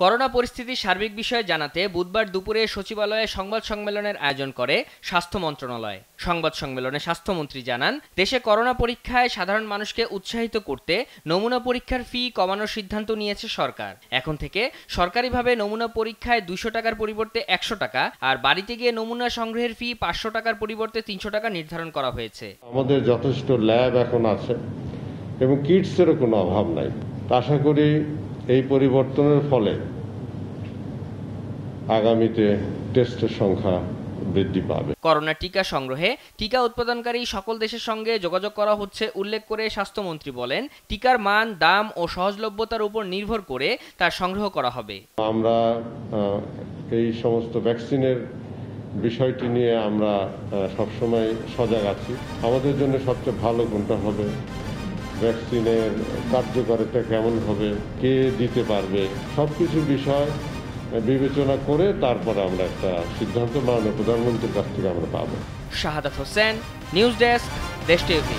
Corona পরিস্থিতির সার্বিক বিষয়ে জানাতে বুধবার দুপুরে সচিবালয়ে সংবাদ সম্মেলনের আয়োজন করে স্বাস্থ্য মন্ত্রণালয়। সংবাদ সম্মেলনে স্বাস্থ্যমন্ত্রী জানান, দেশে করোনা পরীক্ষায় সাধারণ মানুষকে উৎসাহিত করতে নমুনা পরীক্ষার ফি কমানোর সিদ্ধান্ত নিয়েছে সরকার। এখন থেকে সরকারিভাবে নমুনা পরীক্ষায় দুশো টাকার পরিবর্তে একশো টাকা আর বাড়িতে গিয়ে নমুনা সংগ্রহের ফি পাঁচশো টাকার পরিবর্তে তিনশো টাকা নির্ধারণ করা হয়েছে। আমাদের যথেষ্ট ল্যাব এখন আছে এবং কিটসেরও কোনো অভাব নাই। আশা করি এই পরিবর্তনের ফলে আগামীতে টেস্টের সংখ্যা বৃদ্ধি পাবে। করোনা টিকা সংগ্রহে টিকা উৎপাদনকারী সকল দেশের সঙ্গে যোগাযোগ করা হচ্ছে উল্লেখ করে স্বাস্থ্যমন্ত্রী বলেন টিকার মান দাম ও সহজলভ্যতার উপর নির্ভর করে তার সংগ্রহ করা হবে। আমরা এই সমস্ত ভ্যাকসিনের বিষয়টি নিয়ে আমরা সবসময় সজাগ আছি। আমাদের জন্য সবচেয়ে ভালো কোনটা হবে? ভ্যাকসিনের কার্যকারিতা কেমন হবে, কে দিতে পারবে সব কিছু বিষয় বিবেচনা করে তারপরে আমরা একটা সিদ্ধান্ত মাননীয় প্রধানমন্ত্রীর কাছ থেকে আমরা পাবো। Shahadat Hossain, news desk, Desh TV.